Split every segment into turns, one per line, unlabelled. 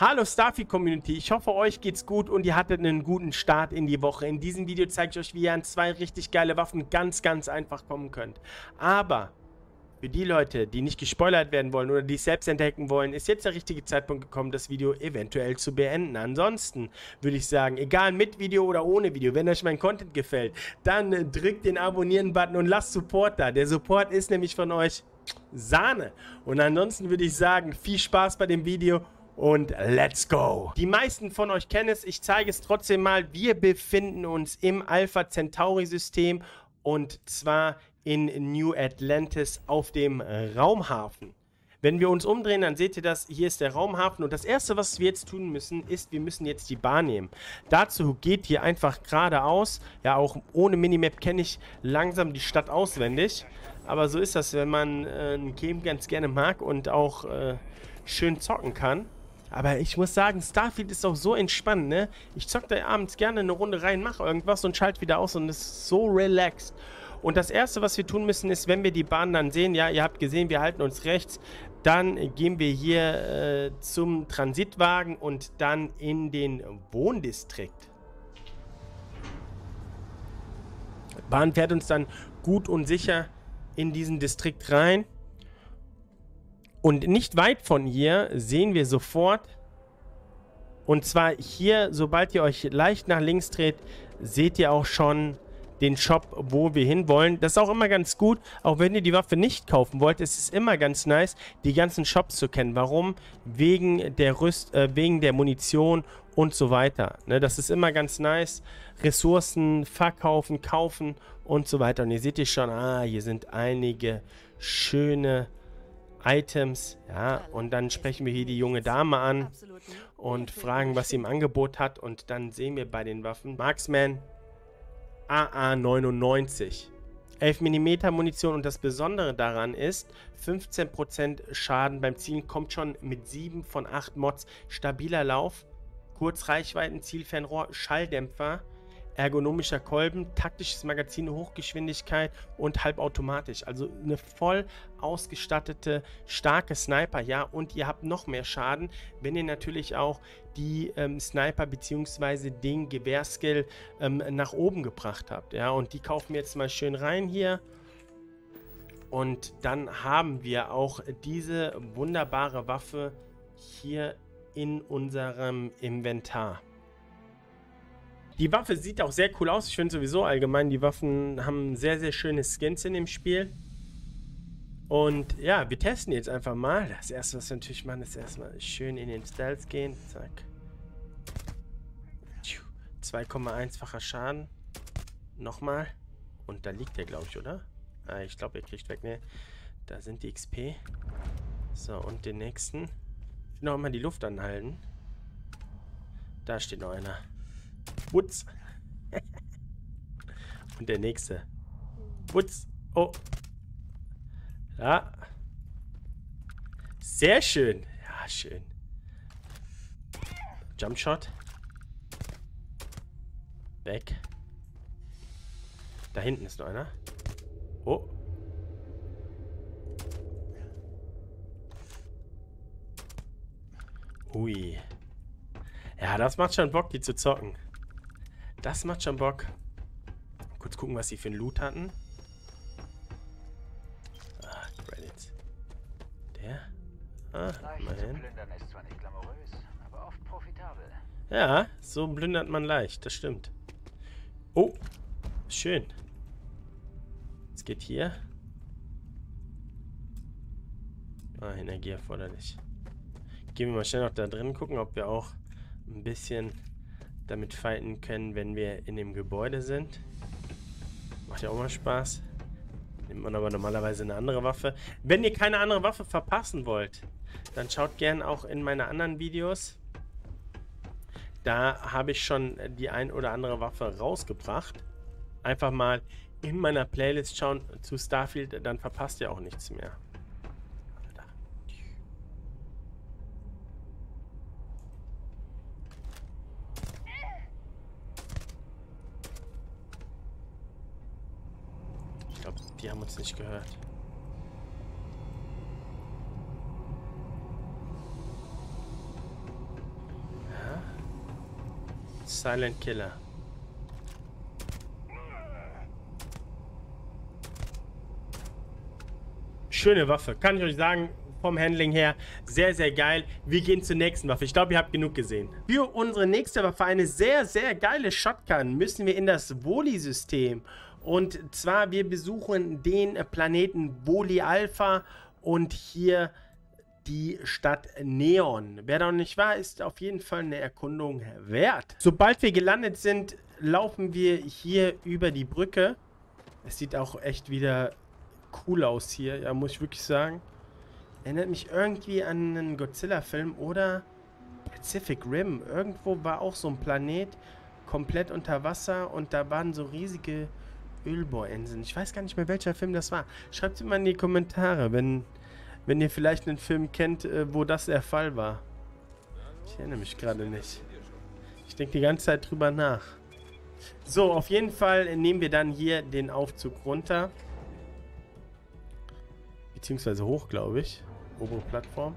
Hallo Starfield Community, ich hoffe euch geht's gut und ihr hattet einen guten Start in die Woche. In diesem Video zeige ich euch, wie ihr an zwei richtig geile Waffen ganz, ganz einfach kommen könnt. Aber für die Leute, die nicht gespoilert werden wollen oder die es selbst entdecken wollen, ist jetzt der richtige Zeitpunkt gekommen, das Video eventuell zu beenden. Ansonsten würde ich sagen, egal mit Video oder ohne Video, wenn euch mein Content gefällt, dann drückt den Abonnieren-Button und lasst Support da. Der Support ist nämlich von euch Sahne. Und ansonsten würde ich sagen, viel Spaß bei dem Video und let's go. Die meisten von euch kennen es, ich zeige es trotzdem mal. Wir befinden uns im Alpha Centauri System und zwar in New Atlantis auf dem Raumhafen. Wenn wir uns umdrehen, dann seht ihr das, hier ist der Raumhafen und das erste, was wir jetzt tun müssen, ist, wir müssen jetzt die Bahn nehmen. Dazu geht hier einfach geradeaus, ja auch ohne Minimap kenne ich langsam die Stadt auswendig, aber so ist das, wenn man äh, ein Game ganz gerne mag und auch äh, schön zocken kann. Aber ich muss sagen, Starfield ist auch so entspannt, ne? Ich zock da abends gerne eine Runde rein, mache irgendwas und schalte wieder aus und es ist so relaxed. Und das erste, was wir tun müssen, ist, wenn wir die Bahn dann sehen, ja, ihr habt gesehen, wir halten uns rechts, dann gehen wir hier äh, zum Transitwagen und dann in den Wohndistrikt. Bahn fährt uns dann gut und sicher in diesen Distrikt rein. Und nicht weit von hier sehen wir sofort, und zwar hier, sobald ihr euch leicht nach links dreht, seht ihr auch schon den Shop, wo wir hinwollen. Das ist auch immer ganz gut, auch wenn ihr die Waffe nicht kaufen wollt, es ist immer ganz nice, die ganzen Shops zu kennen. Warum? Wegen der Rüst, äh, wegen der Munition und so weiter. Ne, das ist immer ganz nice. Ressourcen verkaufen, kaufen und so weiter. Und ihr seht hier schon, ah, hier sind einige schöne Items, ja, und dann sprechen wir hier die junge Dame an und fragen, was sie im Angebot hat und dann sehen wir bei den Waffen Marksman AA99. 11 mm Munition und das Besondere daran ist, 15% Schaden beim Zielen kommt schon mit 7 von 8 Mods. Stabiler Lauf, Kurzreichweiten, Zielfernrohr, Schalldämpfer, ergonomischer Kolben, taktisches Magazin, Hochgeschwindigkeit und halbautomatisch. Also eine voll ausgestattete, starke Sniper, ja. Und ihr habt noch mehr Schaden, wenn ihr natürlich auch die ähm, Sniper bzw. den Gewehrskill ähm, nach oben gebracht habt, ja. Und die kaufen wir jetzt mal schön rein hier. Und dann haben wir auch diese wunderbare Waffe hier in unserem Inventar. Die Waffe sieht auch sehr cool aus. Ich finde sowieso allgemein, die Waffen haben sehr, sehr schöne Skins in dem Spiel. Und ja, wir testen jetzt einfach mal. Das erste, was wir natürlich machen, ist erstmal schön in den Stealth gehen. Zack. 2,1-facher Schaden. Nochmal. Und da liegt der, glaube ich, oder? Ah, ich glaube, er kriegt weg. Ne, da sind die XP. So, und den nächsten. Ich will noch mal die Luft anhalten. Da steht noch einer. Wutz. Und der nächste. Wutz. Oh. Ja. Sehr schön. Ja, schön. Jumpshot. Weg. Da hinten ist noch einer. Oh. Ui. Ja, das macht schon Bock, die zu zocken. Das macht schon Bock. Kurz gucken, was sie für einen Loot hatten. Ah, Credits. Der? Ah, immerhin. Ja, so plündert man leicht, das stimmt. Oh, schön. Es geht hier. Ah, Energie erforderlich. Gehen wir mal schnell noch da drin gucken, ob wir auch ein bisschen damit fighten können, wenn wir in dem Gebäude sind. Macht ja auch mal Spaß. Nimmt man aber normalerweise eine andere Waffe. Wenn ihr keine andere Waffe verpassen wollt, dann schaut gerne auch in meine anderen Videos. Da habe ich schon die ein oder andere Waffe rausgebracht. Einfach mal in meiner Playlist schauen zu Starfield, dann verpasst ihr auch nichts mehr. Die haben uns nicht gehört. Silent Killer. Schöne Waffe, kann ich euch sagen, vom Handling her sehr, sehr geil. Wir gehen zur nächsten Waffe. Ich glaube, ihr habt genug gesehen. Für unsere nächste Waffe, eine sehr, sehr geile Shotgun, müssen wir in das Woli-System. Und zwar, wir besuchen den Planeten Woli Alpha und hier die Stadt Neon. Wer da noch nicht war, ist auf jeden Fall eine Erkundung wert. Sobald wir gelandet sind, laufen wir hier über die Brücke. Es sieht auch echt wieder cool aus hier, ja, muss ich wirklich sagen. Erinnert mich irgendwie an einen Godzilla-Film oder Pacific Rim. Irgendwo war auch so ein Planet komplett unter Wasser und da waren so riesige Ölbohrinseln. Ich weiß gar nicht mehr, welcher Film das war. Schreibt es mal in die Kommentare, wenn, wenn ihr vielleicht einen Film kennt, äh, wo das der Fall war. Ich erinnere mich gerade nicht. Ich denke die ganze Zeit drüber nach. So, auf jeden Fall nehmen wir dann hier den Aufzug runter. Beziehungsweise hoch, glaube ich obere Plattform.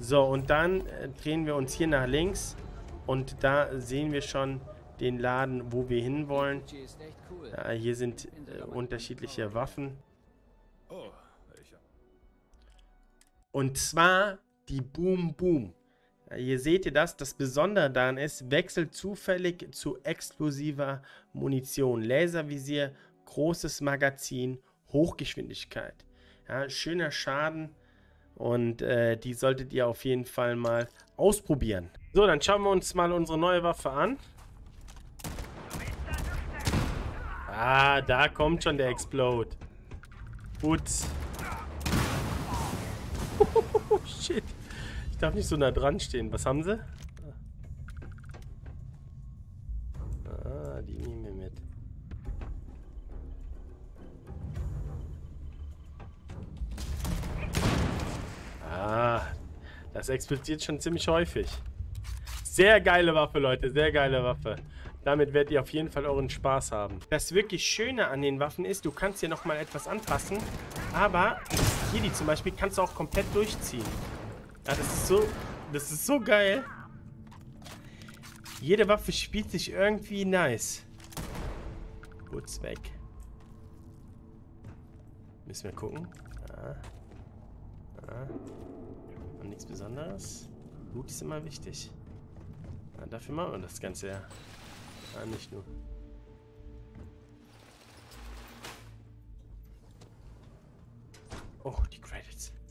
So, und dann äh, drehen wir uns hier nach links und da sehen wir schon den Laden, wo wir hinwollen. Ja, hier sind äh, unterschiedliche Waffen. Und zwar die Boom Boom. Ja, hier seht ihr das. Das Besondere daran ist, wechselt zufällig zu explosiver Munition. Laservisier, großes Magazin, Hochgeschwindigkeit. Ja, schöner Schaden. Und äh, die solltet ihr auf jeden Fall mal ausprobieren. So, dann schauen wir uns mal unsere neue Waffe an. Ah, da kommt schon der Explode. Gut. Oh, shit. Ich darf nicht so nah dran stehen. Was haben sie? Ah, die nehmen wir mit. Ah, das explodiert schon ziemlich häufig. Sehr geile Waffe, Leute. Sehr geile Waffe. Damit werdet ihr auf jeden Fall euren Spaß haben. Das wirklich Schöne an den Waffen ist, du kannst hier nochmal etwas anpassen. Aber hier die zum Beispiel kannst du auch komplett durchziehen. Ja, das ist so, das ist so geil. Jede Waffe spielt sich irgendwie nice. Kurz weg. Müssen wir gucken. Ah. Ah. Und nichts Besonderes. Blut ist immer wichtig. Ja, dafür machen wir das Ganze ja. Ja nicht nur. Oh, die Credits.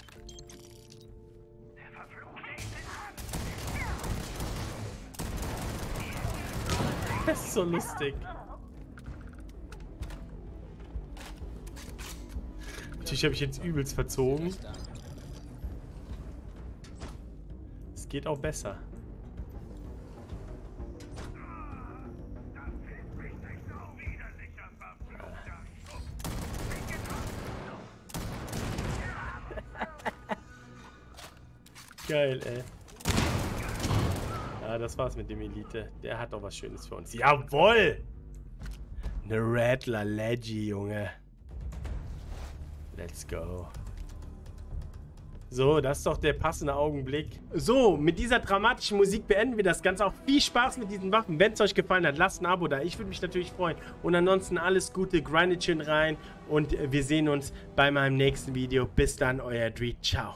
Das ist so lustig. Natürlich habe ich jetzt übelst verzogen. Es geht auch besser. Geil, ey. Ja, das war's mit dem Elite. Der hat doch was Schönes für uns. Jawoll! Eine Rattler Leggy, Junge. Let's go. So, das ist doch der passende Augenblick. So, mit dieser dramatischen Musik beenden wir das Ganze. Auch viel Spaß mit diesen Waffen. Wenn es euch gefallen hat, lasst ein Abo da. Ich würde mich natürlich freuen. Und ansonsten alles Gute, grindet schön rein. Und wir sehen uns bei meinem nächsten Video. Bis dann, euer Dreed. Ciao.